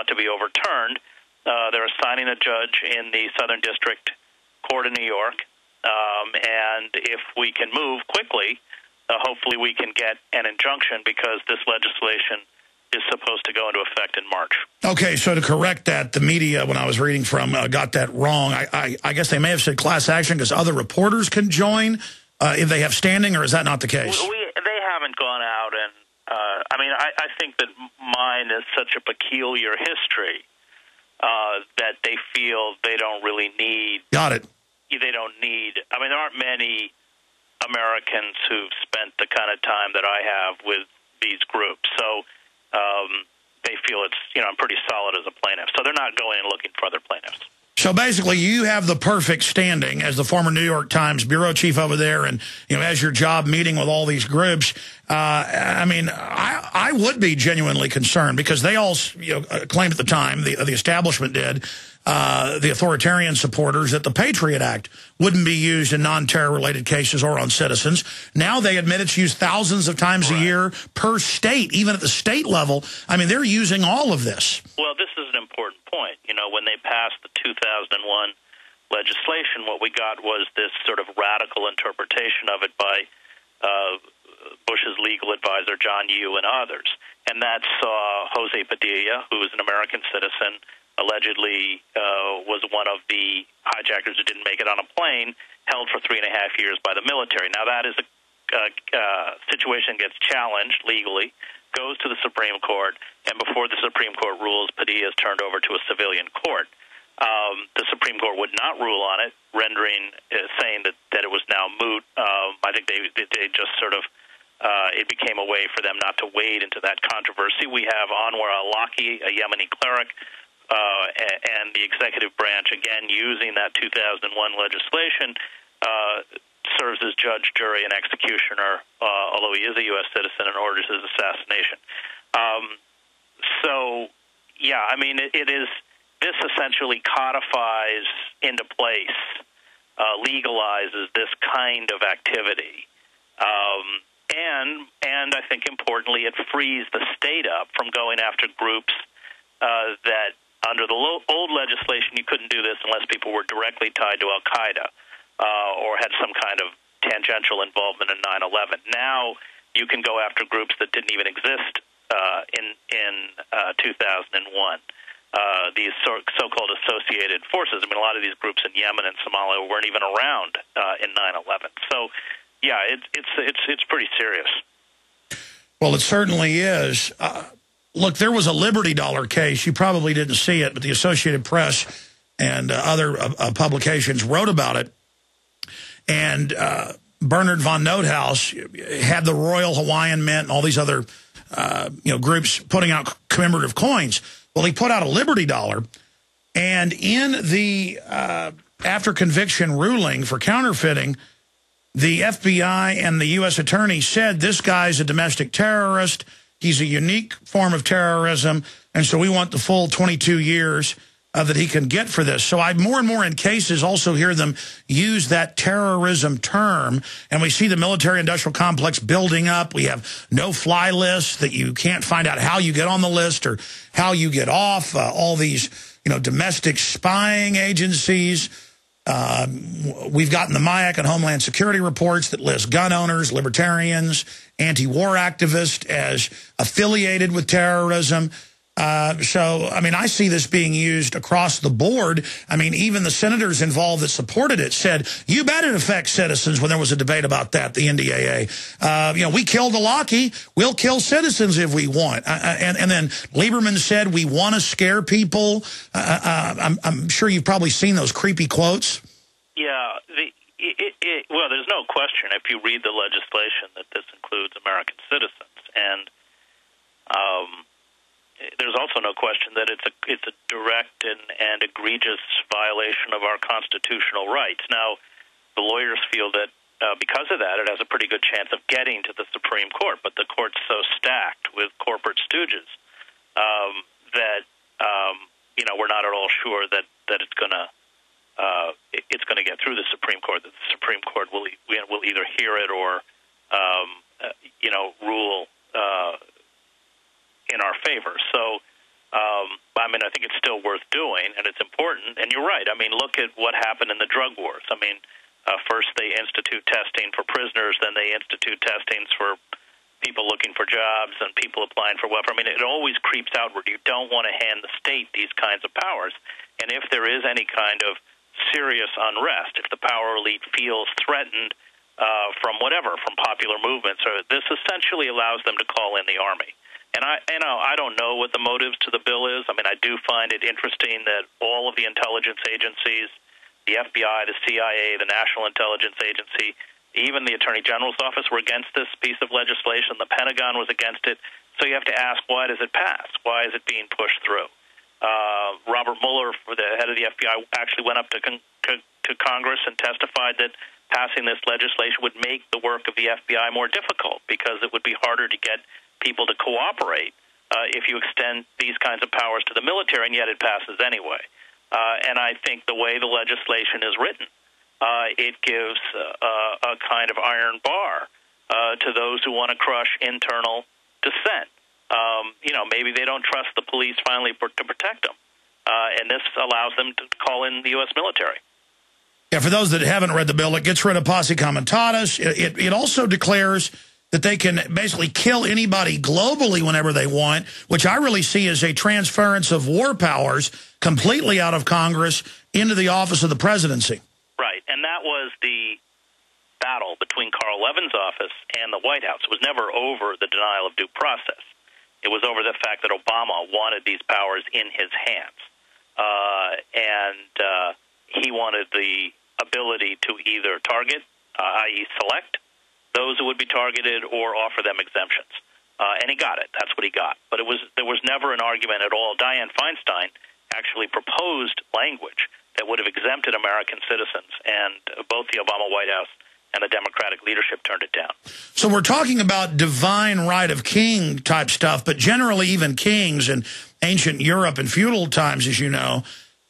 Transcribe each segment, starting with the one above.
ought to be overturned. Uh, they're assigning a judge in the Southern District Court in New York, um, and if we can move quickly, uh, hopefully we can get an injunction because this legislation is supposed to go into effect in March. Okay, so to correct that, the media, when I was reading from, uh, got that wrong. I, I, I, guess they may have said class action because other reporters can join uh, if they have standing, or is that not the case? We, we, they haven't gone out and, uh, I mean, I, I think that mine is such a peculiar history uh, that they feel they don't really need. Got it. They don't need, I mean, there aren't many Americans who've spent the kind of time that I have with these groups. So, um, they feel it's, you know, I'm pretty solid as a plaintiff. So they're not going and looking for other plaintiffs. So basically, you have the perfect standing as the former New York Times bureau chief over there, and you know, as your job meeting with all these groups. Uh, I mean, I I would be genuinely concerned because they all you know claimed at the time the the establishment did uh, the authoritarian supporters that the Patriot Act wouldn't be used in non-terror related cases or on citizens. Now they admit it's used thousands of times right. a year per state, even at the state level. I mean, they're using all of this. Well, this is an important point. You know, when they passed the 2001 legislation, what we got was this sort of radical interpretation of it by uh, Bush's legal advisor, John Yoo, and others. And that saw Jose Padilla, who is an American citizen, allegedly uh, was one of the hijackers who didn't make it on a plane, held for three and a half years by the military. Now, that is a uh, uh, situation gets challenged legally, goes to the Supreme Court, and before the Supreme Court rules, Padilla is turned over to a civilian court. Um, the Supreme Court would not rule on it, rendering uh, saying that, that it was now moot. Uh, I think they they just sort of uh, it became a way for them not to wade into that controversy. We have Anwar al-Awlaki, a Yemeni cleric, uh, and the executive branch, again, using that 2001 legislation, uh, serves as judge, jury, and executioner, uh, although he is a U.S. citizen and orders his assassination. Um, so, yeah, I mean, it, it is this essentially codifies into place, uh, legalizes this kind of activity. Um, and and I think importantly, it frees the state up from going after groups uh, that under the old legislation, you couldn't do this unless people were directly tied to Al Qaeda uh, or had some kind of tangential involvement in 9/11. Now you can go after groups that didn't even exist uh, in in uh, 2001. Uh, these so, so-called associated forces. I mean, a lot of these groups in Yemen and Somalia weren't even around uh, in 9/11. So, yeah, it, it's it's it's pretty serious. Well, it certainly is. Uh, Look, there was a Liberty Dollar case. You probably didn't see it, but the Associated Press and uh, other uh, uh publications wrote about it. And uh, Bernard von Nothaus had the Royal Hawaiian Mint and all these other uh, you know groups putting out commemorative coins. Well, he put out a Liberty Dollar. And in the uh, after conviction ruling for counterfeiting, the FBI and the U.S. attorney said this guy's a domestic terrorist – He's a unique form of terrorism, and so we want the full 22 years uh, that he can get for this. So I more and more in cases also hear them use that terrorism term, and we see the military-industrial complex building up. We have no-fly lists that you can't find out how you get on the list or how you get off. Uh, all these, you know, domestic spying agencies. Um, we've gotten the MIAC and Homeland Security reports that list gun owners, libertarians, anti-war activist, as affiliated with terrorism. Uh, so, I mean, I see this being used across the board. I mean, even the senators involved that supported it said, you bet it affects citizens when there was a debate about that, the NDAA. Uh, you know, we killed Awlaki. We'll kill citizens if we want. Uh, uh and, and then Lieberman said, we want to scare people. Uh, uh, I'm, I'm sure you've probably seen those creepy quotes. Yeah. It, it, well, there's no question if you read the legislation that this includes American citizens. And um, there's also no question that it's a it's a direct and, and egregious violation of our constitutional rights. Now, the lawyers feel that uh, because of that, it has a pretty good chance of getting to the Supreme Court. But the court's so stacked with corporate stooges um, that um, you know we're not at all sure that that it's going to uh, it's going to get through the. That the Supreme Court will will either hear it or um, uh, you know rule uh, in our favor. So, um, I mean, I think it's still worth doing, and it's important. And you're right. I mean, look at what happened in the drug wars. I mean, uh, first they institute testing for prisoners, then they institute testings for people looking for jobs and people applying for welfare. I mean, it always creeps outward. You don't want to hand the state these kinds of powers. And if there is any kind of serious unrest, if the power elite feels threatened uh, from whatever, from popular movements, or this essentially allows them to call in the army. And I, you know, I don't know what the motives to the bill is. I mean, I do find it interesting that all of the intelligence agencies, the FBI, the CIA, the National Intelligence Agency, even the Attorney General's office were against this piece of legislation. The Pentagon was against it. So you have to ask, why does it pass? Why is it being pushed through? Uh, Robert Mueller, for the head of the FBI, actually went up to, con- to, to Congress and testified that passing this legislation would make the work of the FBI more difficult because it would be harder to get people to cooperate uh, if you extend these kinds of powers to the military, and yet it passes anyway. Uh, and I think the way the legislation is written, uh, it gives uh, a kind of iron bar uh, to those who want to crush internal dissent. Um, you know, maybe they don't trust the police finally for, to protect them, uh, and this allows them to call in the U.S. military. Yeah, for those that haven't read the bill, it gets rid of posse comitatus. It, it, it also declares that they can basically kill anybody globally whenever they want, which I really see as a transference of war powers completely out of Congress into the office of the presidency. Right, and that was the battle between Carl Levin's office and the White House. It was never over the denial of due process. It was over the fact that Obama wanted these powers in his hands, uh, and uh, he wanted the ability to either target, uh, i.e., select, those who would be targeted or offer them exemptions. Uh, and he got it. That's what he got. But it was there was never an argument at all. Dianne Feinstein actually proposed language that would have exempted American citizens, and both the Obama White House and the Democratic leadership turned it down. So we're talking about divine right of king type stuff, but generally even kings in ancient Europe and feudal times, as you know,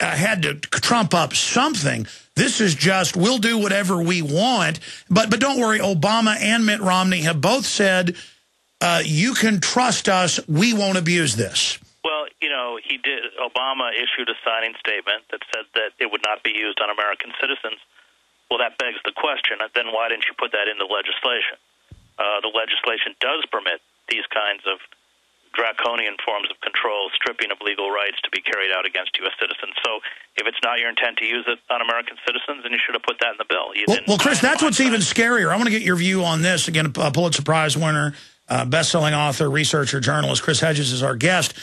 uh, had to trump up something. This is just, we'll do whatever we want. But, but don't worry, Obama and Mitt Romney have both said, uh, you can trust us, we won't abuse this. Well, you know, he did. Obama issued a signing statement that said that it would not be used on American citizens. Well, that begs the question, then why didn't you put that in the legislation? Uh, the legislation does permit these kinds of draconian forms of control, stripping of legal rights to be carried out against U.S. citizens. So if it's not your intent to use it on American citizens, then you should have put that in the bill. Well, well, Chris, that's what's even scarier. I want to get your view on this. Again, a Pulitzer Prize winner, uh, best-selling author, researcher, journalist, Chris Hedges is our guest.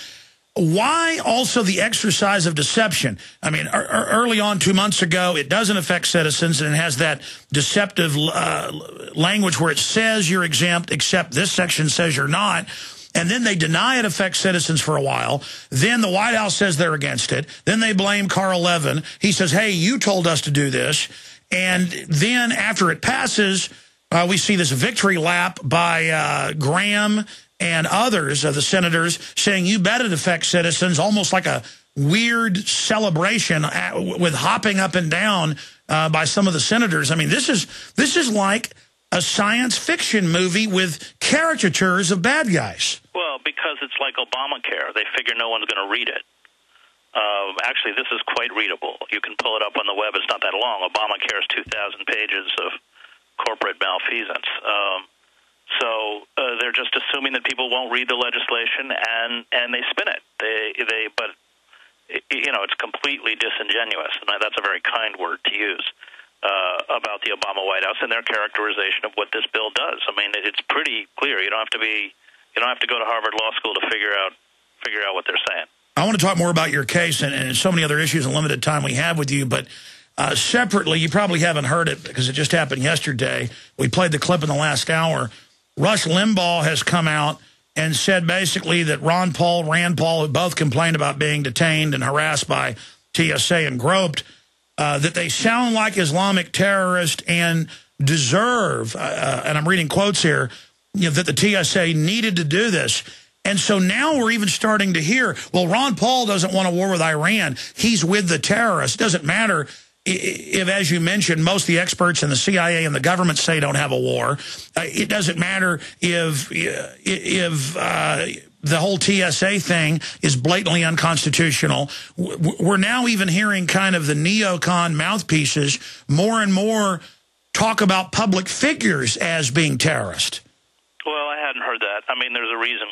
Why also the exercise of deception? I mean, early on, two months ago, it doesn't affect citizens, and it has that deceptive uh, language where it says you're exempt, except this section says you're not. And then they deny it affects citizens for a while. Then the White House says they're against it. Then they blame Carl Levin. He says, hey, you told us to do this. And then after it passes, uh, we see this victory lap by uh, Graham and others of the senators saying, you bet it affects citizens, almost like a weird celebration at, with hopping up and down uh, by some of the senators. I mean, this is this is like a science fiction movie with caricatures of bad guys. Well, because it's like Obamacare. They figure no one's going to read it. Uh, actually, this is quite readable. You can pull it up on the web. It's not that long. Obamacare is 2,000 pages of corporate malfeasance. Um, so uh, they're just assuming that people won't read the legislation, and and they spin it. They they, but you know, it's completely disingenuous, and that's a very kind word to use uh, about the Obama White House and their characterization of what this bill does. I mean, it's pretty clear. You don't have to be, you don't have to go to Harvard Law School to figure out figure out what they're saying. I want to talk more about your case and, and so many other issues and limited time we have with you, but. Uh, separately, you probably haven't heard it because it just happened yesterday. We played the clip in the last hour. Rush Limbaugh has come out and said basically that Ron Paul, Rand Paul, who both complained about being detained and harassed by TSA and groped, uh, that they sound like Islamic terrorists and deserve, uh, uh, and I'm reading quotes here, you know, that the TSA needed to do this. And so now we're even starting to hear, well, Ron Paul doesn't want a war with Iran. He's with the terrorists. It doesn't matter if, as you mentioned, most of the experts in the CIA and the government say don't have a war. Uh, it doesn't matter if, if uh, the whole TSA thing is blatantly unconstitutional. We're now even hearing kind of the neocon mouthpieces more and more talk about public figures as being terrorists. Well, I hadn't heard that. I mean, there's a reason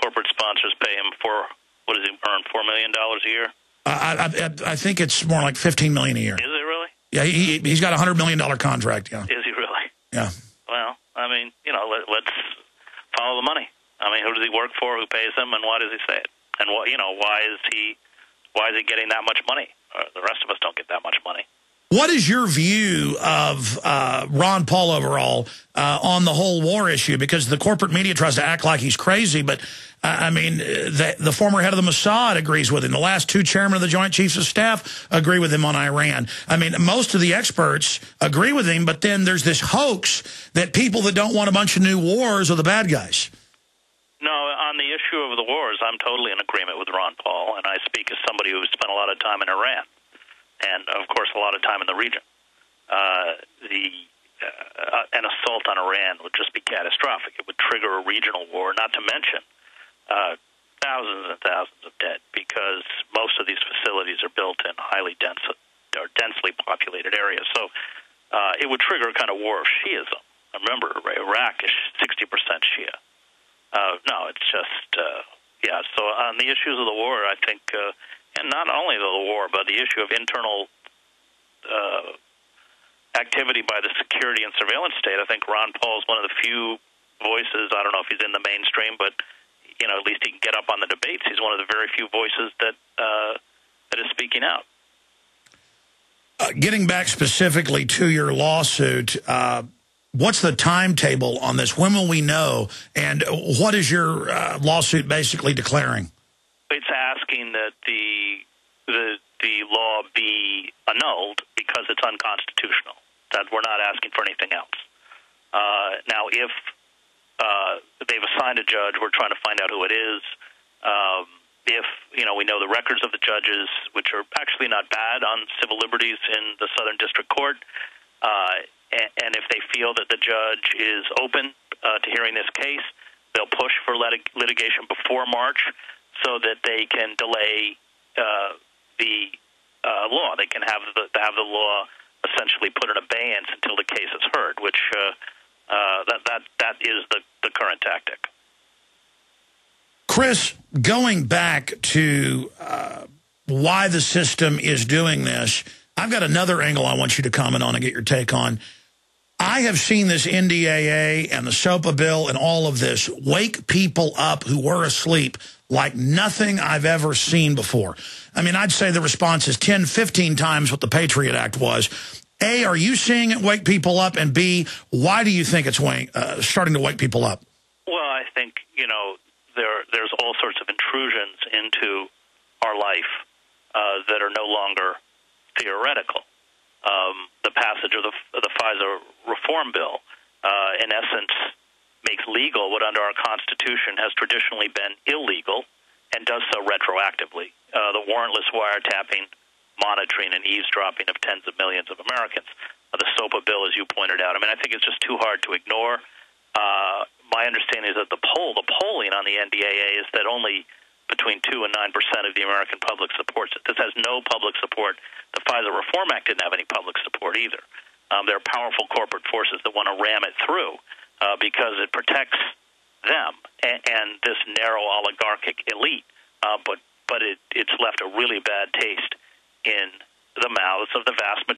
corporate sponsors pay him for, what does he earn, $4 million a year? Uh, I, I, think it's more like 15 million a year. Is it really? Yeah, he, he's got a $100 million contract, yeah. Is he really? Yeah. Well, I mean, you know, let, let's follow the money. I mean, who does he work for? Who pays him? And why does he say it? And what you know, why is he why is he getting that much money? The rest of us don't get that much money. What is your view of uh, Ron Paul overall uh, on the whole war issue? Because the corporate media tries to act like he's crazy, but I mean, the, the, former head of the Mossad agrees with him. The last two chairmen of the Joint Chiefs of Staff agree with him on Iran. I mean, most of the experts agree with him, but then there's this hoax that people that don't want a bunch of new wars are the bad guys. No, on the issue of the wars, I'm totally in agreement with Ron Paul, and I speak as somebody who spent a lot of time in Iran, and of course a lot of time in the region. Uh, the uh, an assault on Iran would just be catastrophic. It would trigger a regional war, not to mention uh, thousands and thousands of dead, because most of these facilities are built in highly dense or densely populated areas. So uh, it would trigger a kind of war of Shiism. Remember, Iraq is 60% Shia. Uh, no, it's just uh, yeah. So on the issues of the war, I think, uh, and not only the war, but the issue of internal uh, activity by the security and surveillance state. I think Ron Paul is one of the few voices. I don't know if he's in the mainstream, but you know, at least he can get up on the debates. He's one of the very few voices that uh, that is speaking out. Uh, getting back specifically to your lawsuit, uh, What's the timetable on this? When will we know? And what is your uh, lawsuit basically declaring? It's asking that the the the law be annulled because it's unconstitutional. That we're not asking for anything else. Uh, now, if uh, they've assigned a judge, we're trying to find out who it is. Um, if you know, we know the records of the judges, which are actually not bad on civil liberties in the Southern District Court. Uh, and if they feel that the judge is open uh, to hearing this case, they'll push for lit- litigation before March so that they can delay uh, the uh, law. They can have the have the law essentially put in abeyance until the case is heard, which uh, uh, that that that is the the current tactic. Chris, going back to uh, why the system is doing this, I've got another angle I want you to comment on and get your take on. I have seen this NDAA and the SOPA bill and all of this wake people up who were asleep like nothing I've ever seen before. I mean, I'd say the response is 10, 15 times what the Patriot Act was. A, are you seeing it wake people up? And B, why do you think it's wake, uh, starting to wake people up? Well, I think, you know, there there's all sorts of intrusions into our life uh, that are no longer theoretical um, the passage of the, of the FISA reform bill, uh, in essence, makes legal what under our Constitution has traditionally been illegal and does so retroactively. Uh, the warrantless wiretapping, monitoring, and eavesdropping of tens of millions of Americans. Uh, the SOPA bill, as you pointed out. I mean, I think it's just too hard to ignore. Uh, my understanding is that the poll, the polling on the NDAA is that only between 2 and 9 percent of the American public supports it. This has no public support the FISA Reform Act didn't have any public support either. Um, there are powerful corporate forces that want to ram it through uh, because it protects them and, and this narrow oligarchic elite. Uh, but but it, it's left a really bad taste in the mouths of the vast